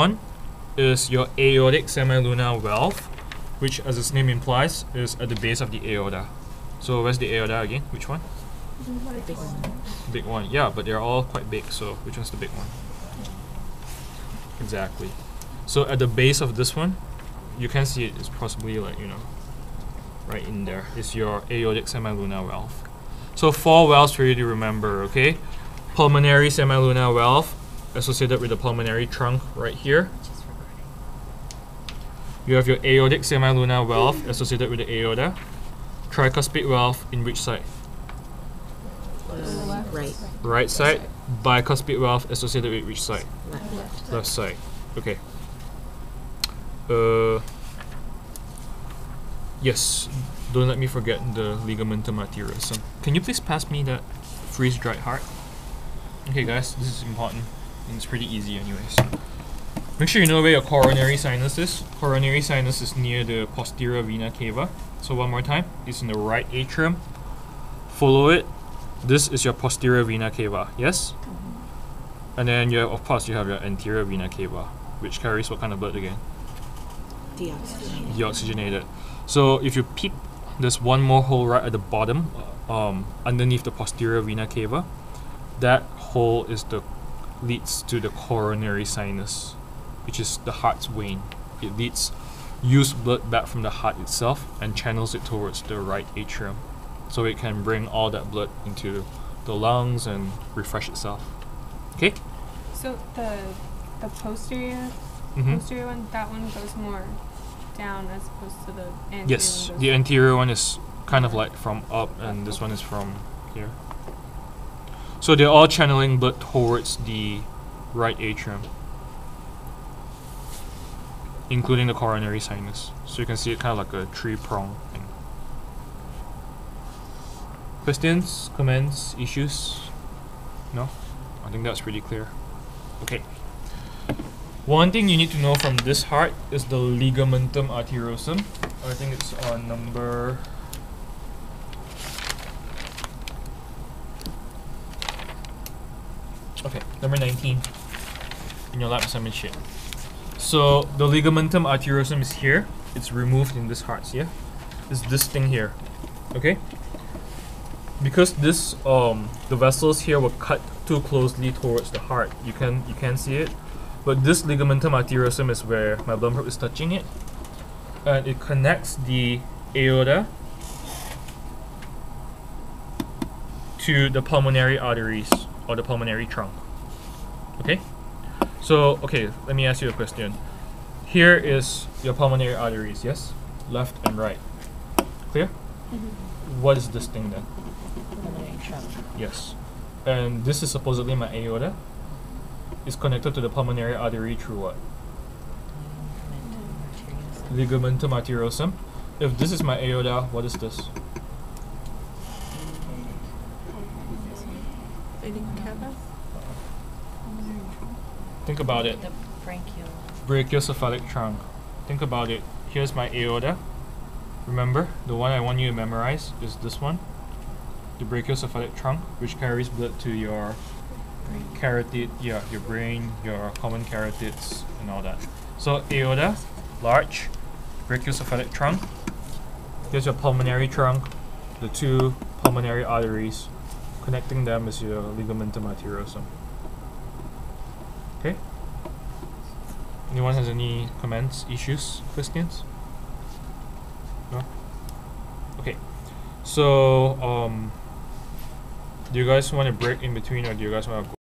one is your aortic semilunar valve, which, as its name implies, is at the base of the aorta. So where's the aorta again? Which one? Big one. Big one. Yeah, but they're all quite big. So which one's the big one? Exactly. So at the base of this one, you can see it is possibly like you know, right in there is your aortic semilunar valve. So four valves for you to remember. Okay, pulmonary semilunar valve associated with the pulmonary trunk right here. You have your aortic semilunar valve associated with the aorta. Tricuspid valve in which side? Right. Right side. Bicuspid valve associated with which side? Left. Left side. Okay. Uh. Yes. Don't let me forget the ligamentum arteriosum. Can you please pass me that freeze-dried heart? Okay, guys, this is important. And it's pretty easy, anyways. Make sure you know where your coronary sinus is. Coronary sinus is near the posterior vena cava. So one more time, it's in the right atrium. Follow it. This is your posterior vena cava. Yes. And then you have, of course, you have your anterior vena cava, which carries what kind of blood again? Deoxygenated. Deoxygenated. So if you peep, there's one more hole right at the bottom, um, underneath the posterior vena cava. That hole is the leads to the coronary sinus, which is the heart's vein. It leads used blood back from the heart itself and channels it towards the right atrium, so it can bring all that blood into the lungs and refresh itself. Okay. So the the posterior Mm-hmm. posterior one, that one goes more down as opposed to the anterior. Yes, the anterior one is kind of like from up, and this one is from here. So they're all channeling blood towards the right atrium, including the coronary sinus. So you can see it kind of like a tree prong thing. Questions, comments, issues? No? I think that's pretty clear. Okay. One thing you need to know from this heart is the ligamentum arteriosum. I think it's on number. Okay, number 19 in your lab assignment sheet. So the ligamentum arteriosum is here. It's removed in this heart, yeah? It's this thing here. Okay? Because this um the vessels here were cut too closely towards the heart. You can you can see it. But this ligamentum arteriosum is where my blunt probe is touching it. And it connects the aorta to the pulmonary arteries or the pulmonary trunk. Okay? So, okay, let me ask you a question. Here is your pulmonary arteries, yes? Left and right. Clear? Mm-hmm. What is this thing then? Pulmonary trunk. Yes. And this is supposedly my aorta. It's connected to the pulmonary artery through what? Ligamentum arteriosum. Ligamentum arteriosum. If this is my aorta, what is this? Think about it. The branchial. Brachiocephalic trunk. Think about it. Here's my aorta. Remember, the one I want you to memorize is this one. The brachiocephalic trunk, which carries blood to your carotid, yeah, your brain, your common carotids, and all that. So aorta, large, brachiocephalic trunk. Here's your pulmonary trunk, the two pulmonary arteries. Connecting them is your ligamentum arteriosum. Okay. Anyone has any comments, issues, questions? No. Okay. So um, do you guys want to break in between, or do you guys want to?